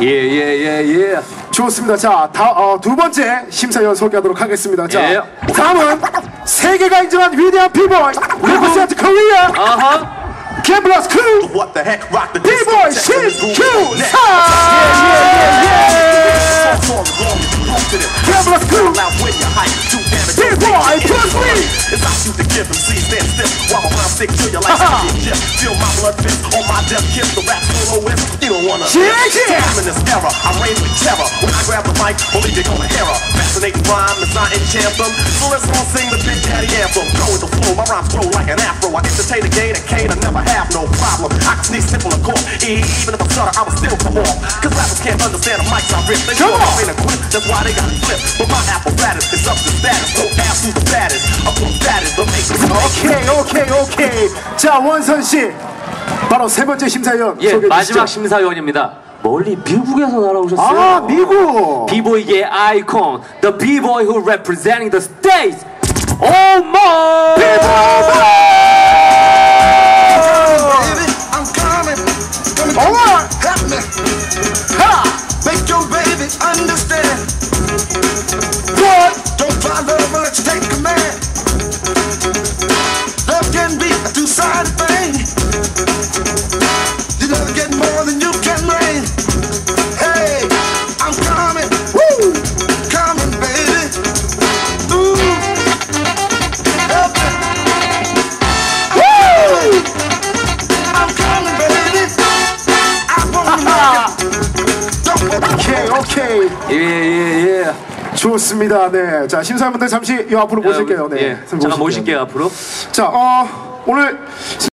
예, 예, 예, 예. 좋습니다. 자, 다, 어, 두 번째 심사위원 소개하도록 하겠습니다. 자, 예. 다음은 세계가 인정한 위대한 비보이 represent Korea 아하. 캠블러스 크 What the heck? Rock the 비보이 disco, check this groove. 신규 Next. 사 Song is long, proof to this. 캠블러스 크 you. 비보이 플러스 위 It's I shoot to give them see stand stiff while my rhyme stick to you like Ha-ha. a Jeff. Feel my blood fist on my death kiss the rap. You don't wanna Yeah, live. yeah. I'm in this era. I reign with terror. When I grab the mic, believe you're gonna hear her. Fascinating rhyme, it's not enchant them. So let's all sing the Big Daddy anthem. Go with the flow, my rhymes grow like an afro. I entertain the gate and Kane, I never have no problem. I can sneeze, simple and cough. Even if I stutter, I will still come off. Cause rappers can't understand the mics I rip. They Come know on. I'm in a grip, that's why they got it flipped. But my apparatus is up to status. No ass who's the baddest. Up on status, but make it 오케이 오케이 오케이 자 원선 씨 바로 세 번째 심사위원 예, 소개해 마지막 주시죠. 심사위원입니다. 멀리 미국에서 날아오셨어요. 아 미국 비보이의 아이콘, the b-boy who representing the states. Oh coming. Coming All 오케이 예, 예, 예. 좋습니다. 네자 심사위원분들 잠시 이 앞으로 모실게요. 네. 예, 잠깐 모실게요, 앞으로. 자 어, 오늘